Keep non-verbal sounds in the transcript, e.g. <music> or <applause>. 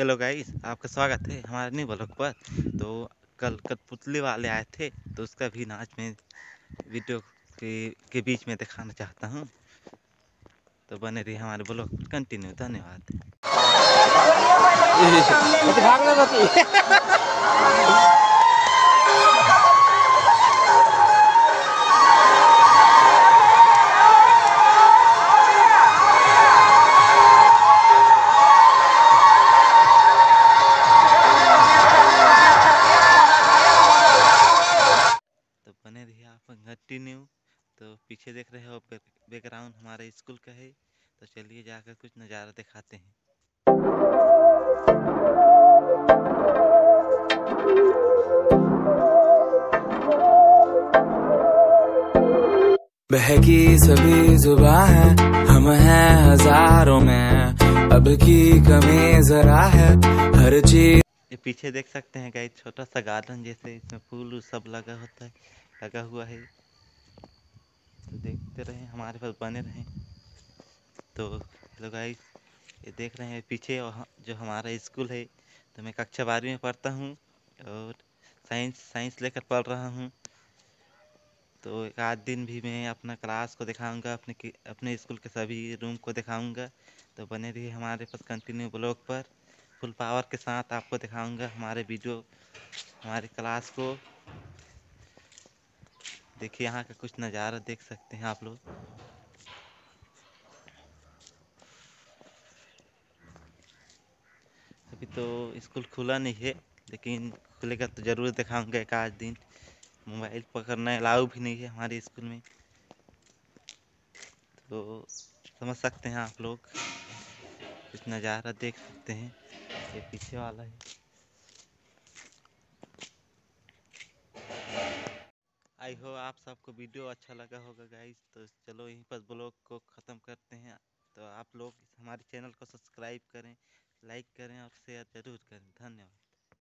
Hello guys आपका स्वागत है हमारे न्यू ब्लॉग पर। तो कल कठपुतली वाले आए थे तो उसका भी नाच में वीडियो के, के बीच में दिखाना चाहता हूँ। तो बने रही हमारे ब्लॉग कंटिन्यू धन्यवाद। <laughs> कंटिन्यू तो पीछे देख रहे हो बैकग्राउंड हमारे स्कूल का है तो चलिए जाकर कुछ नज़ारा दिखाते हैं। बहकी सभी जुबा है हम हैं हज़ारों में अब की कमी जरा है हर चीज़ ये पीछे देख सकते हैं गाइस छोटा सा गार्डन जैसे इसमें फूल सब लगा होता है लगा हुआ है। देखते रहें, हमारे पास बने रहें। तो हेलो गाइस, ये देख रहे हैं पीछे जो हमारा स्कूल है तो मैं कक्षा बारहवीं में पढ़ता हूँ और साइंस साइंस लेकर पढ़ रहा हूँ। तो एक आध दिन भी मैं अपना क्लास को दिखाऊँगा, अपने अपने स्कूल के सभी रूम को दिखाऊँगा। तो बने रहिए हमारे पास कंटिन्यू ब्लॉग पर। फुल पावर के साथ आपको दिखाऊँगा हमारे वीडियो, हमारी क्लास को। देखिए, यहाँ का कुछ नज़ारा देख सकते हैं आप लोग। अभी तो स्कूल खुला नहीं है, लेकिन खुलेगा तो ज़रूर दिखाऊँगा एक आध दिन। मोबाइल पकड़ना अलाउ भी नहीं है हमारे स्कूल में। तो समझ सकते हैं आप लोग। कुछ नज़ारा देख सकते हैं। ये पीछे वाला है। आई हो, आप सबको वीडियो अच्छा लगा होगा गाइस तो चलो यहीं पर ब्लॉग को ख़त्म करते हैं। तो आप लोग हमारे चैनल को सब्सक्राइब करें लाइक करें और शेयर ज़रूर करें। धन्यवाद।